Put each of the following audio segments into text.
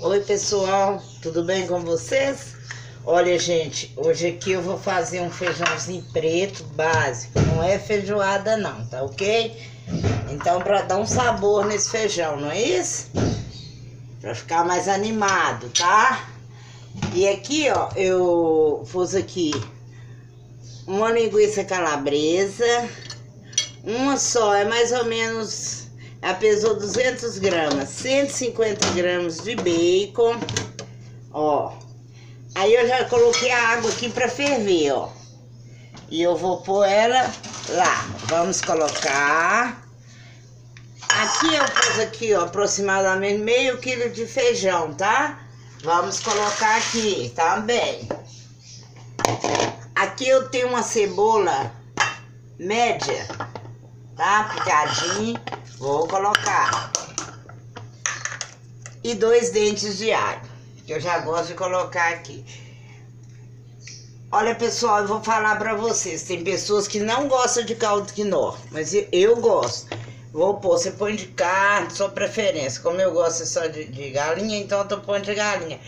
Oi pessoal, tudo bem com vocês? Olha gente, hoje aqui eu vou fazer um feijãozinho preto básico, não é feijoada não, tá ok? Então para dar um sabor nesse feijão, não é isso? Para ficar mais animado, tá? E aqui ó, eu pus aqui uma linguiça calabresa, uma só, é mais ou menos ela pesou 200 gramas, 150 gramas de bacon, ó. Aí eu já coloquei a água aqui para ferver, ó. E eu vou pôr ela lá. Vamos colocar. Aqui eu pus aqui, ó, aproximadamente meio quilo de feijão, tá? Vamos colocar aqui também. Aqui eu tenho uma cebola média, tá? Picadinha. Vou colocar. E dois dentes de alho, que eu já gosto de colocar aqui. Olha, pessoal, eu vou falar pra vocês. Tem pessoas que não gostam de caldo quinó, mas eu gosto. Vou pôr, você põe de carne, sua preferência. Como eu gosto só de, de galinha, então eu tô pondo de galinha.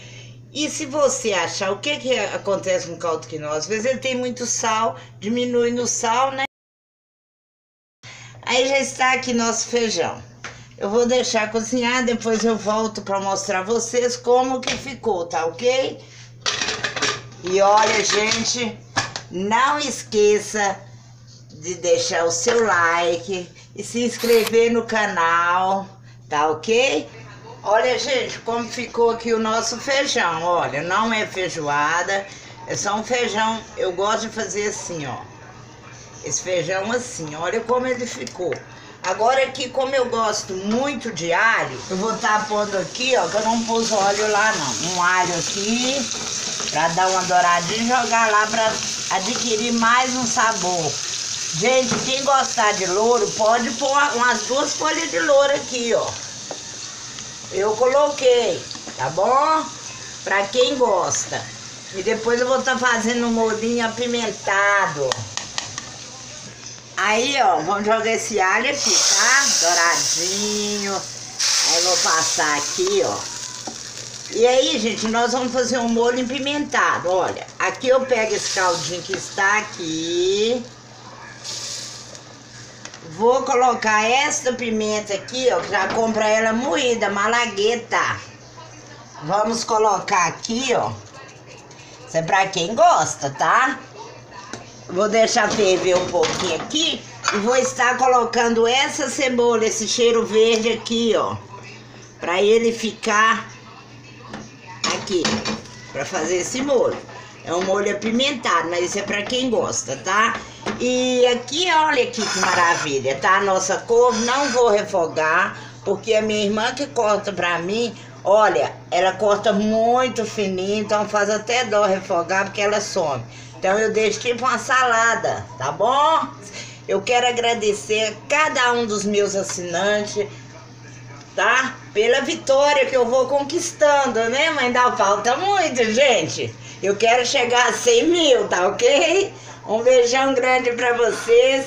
E se você achar, o que que acontece com caldo quinó? Às vezes ele tem muito sal, diminui no sal, né? Aí já está aqui nosso feijão. Eu vou deixar cozinhar, depois eu volto para mostrar vocês como que ficou, tá ok? E olha, gente, não esqueça de deixar o seu like e se inscrever no canal, tá ok? Olha, gente, como ficou aqui o nosso feijão. Olha, não é feijoada, é só um feijão. Eu gosto de fazer assim, ó. Esse feijão assim, olha como ele ficou. Agora aqui, como eu gosto muito de alho, eu vou estar tá pondo aqui, ó, que eu não pus óleo lá não. Um alho aqui, pra dar uma douradinha e jogar lá pra adquirir mais um sabor. Gente, quem gostar de louro, pode pôr umas duas folhas de louro aqui, ó. Eu coloquei, tá bom? Pra quem gosta. E depois eu vou estar tá fazendo um molhinho apimentado. Aí, ó, vamos jogar esse alho aqui, tá? Douradinho. Aí vou passar aqui, ó. E aí, gente, nós vamos fazer um molho empimentado, olha. Aqui eu pego esse caldinho que está aqui. Vou colocar esta pimenta aqui, ó, já compra ela moída, malagueta. Vamos colocar aqui, ó. Isso é pra quem gosta, tá? Vou deixar ferver um pouquinho aqui e vou estar colocando essa cebola, esse cheiro verde aqui, ó. Pra ele ficar aqui, pra fazer esse molho. É um molho apimentado, mas isso é pra quem gosta, tá? E aqui, olha aqui que maravilha, tá? A nossa cor, não vou refogar, porque a minha irmã que corta pra mim, olha, ela corta muito fininho, então faz até dó refogar, porque ela some. Então eu deixo tipo uma salada, tá bom? Eu quero agradecer a cada um dos meus assinantes, tá? Pela vitória que eu vou conquistando, né? Mas ainda falta muito, gente. Eu quero chegar a 100 mil, tá ok? Um beijão grande pra vocês.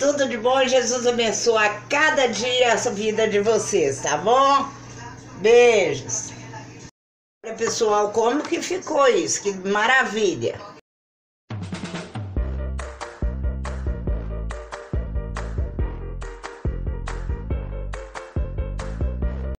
Tudo de bom, Jesus abençoe a cada dia a vida de vocês, tá bom? Beijos. Olha, pessoal, como que ficou isso? Que maravilha.